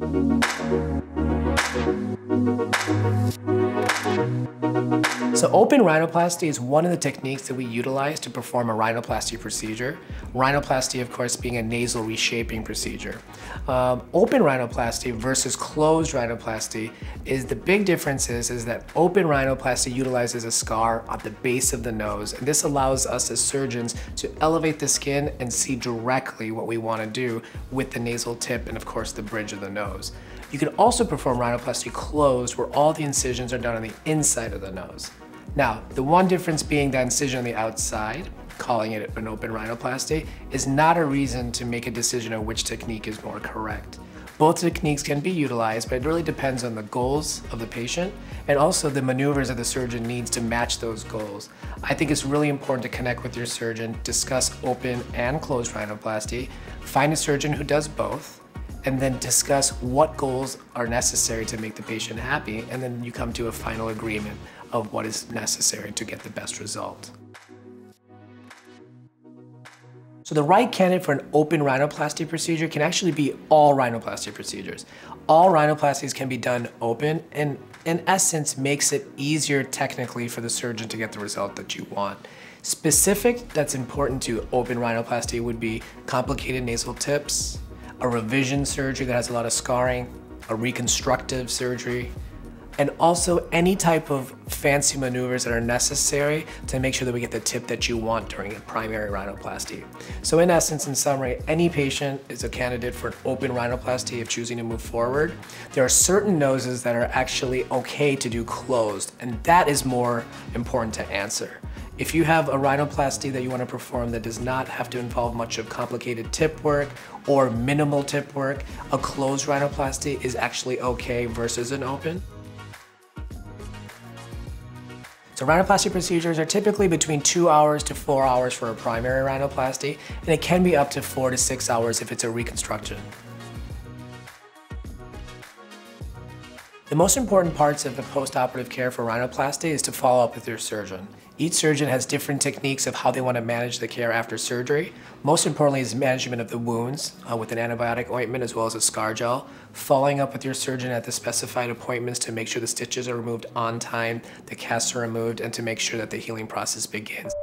Thank you. So open rhinoplasty is one of the techniques that we utilize to perform a rhinoplasty procedure. Rhinoplasty, of course, being a nasal reshaping procedure. Um, open rhinoplasty versus closed rhinoplasty is the big difference is, is that open rhinoplasty utilizes a scar at the base of the nose. And this allows us as surgeons to elevate the skin and see directly what we want to do with the nasal tip and of course the bridge of the nose. You can also perform rhinoplasty closed where all the incisions are done on the inside of the nose. Now, the one difference being that incision on the outside, calling it an open rhinoplasty, is not a reason to make a decision on which technique is more correct. Both techniques can be utilized, but it really depends on the goals of the patient and also the maneuvers that the surgeon needs to match those goals. I think it's really important to connect with your surgeon, discuss open and closed rhinoplasty, find a surgeon who does both, and then discuss what goals are necessary to make the patient happy, and then you come to a final agreement of what is necessary to get the best result. So the right candidate for an open rhinoplasty procedure can actually be all rhinoplasty procedures. All rhinoplasties can be done open and in essence makes it easier technically for the surgeon to get the result that you want. Specific that's important to open rhinoplasty would be complicated nasal tips, a revision surgery that has a lot of scarring, a reconstructive surgery, and also any type of fancy maneuvers that are necessary to make sure that we get the tip that you want during a primary rhinoplasty. So in essence, in summary, any patient is a candidate for an open rhinoplasty if choosing to move forward. There are certain noses that are actually okay to do closed, and that is more important to answer. If you have a rhinoplasty that you want to perform that does not have to involve much of complicated tip work or minimal tip work, a closed rhinoplasty is actually okay versus an open. So rhinoplasty procedures are typically between two hours to four hours for a primary rhinoplasty, and it can be up to four to six hours if it's a reconstruction. The most important parts of the postoperative care for rhinoplasty is to follow up with your surgeon. Each surgeon has different techniques of how they want to manage the care after surgery. Most importantly is management of the wounds uh, with an antibiotic ointment as well as a scar gel. Following up with your surgeon at the specified appointments to make sure the stitches are removed on time, the casts are removed, and to make sure that the healing process begins.